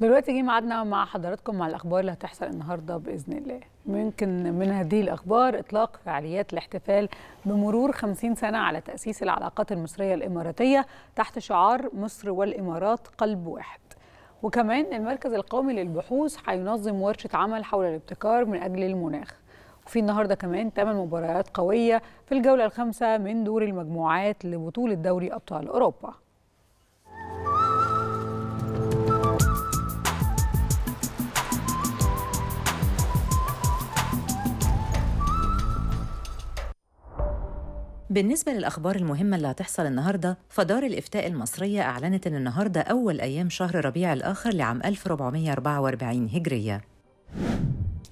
دلوقتي جه ميعادنا مع حضراتكم مع الأخبار اللي هتحصل النهارده بإذن الله. ممكن من هذه الأخبار إطلاق فعاليات الاحتفال بمرور 50 سنة على تأسيس العلاقات المصرية الإماراتية تحت شعار مصر والإمارات قلب واحد. وكمان المركز القومي للبحوث هينظم ورشة عمل حول الابتكار من أجل المناخ. وفي النهارده كمان ثمان مباريات قوية في الجولة الخامسة من دور المجموعات لبطولة دوري أبطال أوروبا. بالنسبة للأخبار المهمة اللي هتحصل النهاردة فدار الإفتاء المصرية أعلنت أن النهاردة أول أيام شهر ربيع الآخر لعام 1444 هجرية.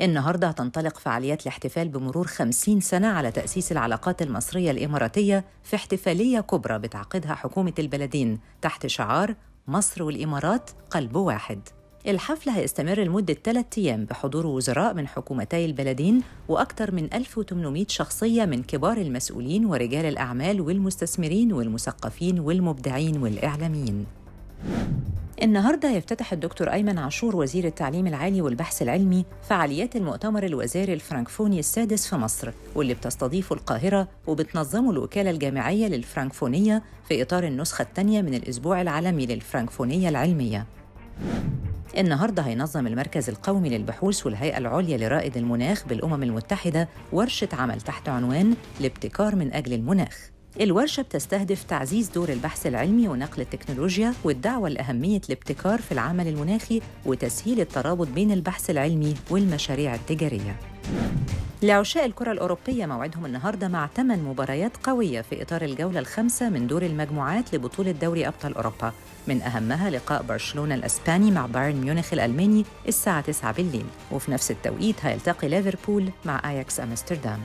النهاردة هتنطلق فعاليات الاحتفال بمرور 50 سنة على تأسيس العلاقات المصرية الإماراتية في احتفالية كبرى بتعقدها حكومة البلدين تحت شعار مصر والإمارات قلب واحد. الحفل هيستمر لمدة ثلاثة أيام بحضور وزراء من حكومتي البلدين وأكثر من 1800 شخصية من كبار المسؤولين ورجال الأعمال والمستثمرين والمثقفين والمبدعين والإعلاميين. النهاردة يفتتح الدكتور أيمن عاشور وزير التعليم العالي والبحث العلمي فعاليات المؤتمر الوزاري الفرنكفوني السادس في مصر واللي بتستضيفه القاهرة وبتنظمه الوكالة الجامعية للفرنكفونية في إطار النسخة الثانية من الأسبوع العالمي للفرنكفونية العلمية. النهارده هينظم المركز القومي للبحوث والهيئة العليا لرائد المناخ بالأمم المتحدة ورشة عمل تحت عنوان الابتكار من أجل المناخ. الورشة بتستهدف تعزيز دور البحث العلمي ونقل التكنولوجيا والدعوة لأهمية الابتكار في العمل المناخي وتسهيل الترابط بين البحث العلمي والمشاريع التجارية. لعشاء الكرة الأوروبية موعدهم النهاردة مع ثمان مباريات قوية في إطار الجولة الخامسة من دور المجموعات لبطولة دوري أبطال أوروبا. من أهمها لقاء برشلونة الأسباني مع بايرن ميونخ الألماني الساعة 9 بالليل. وفي نفس التوقيت هيلتقي ليفربول مع أياكس أمستردام.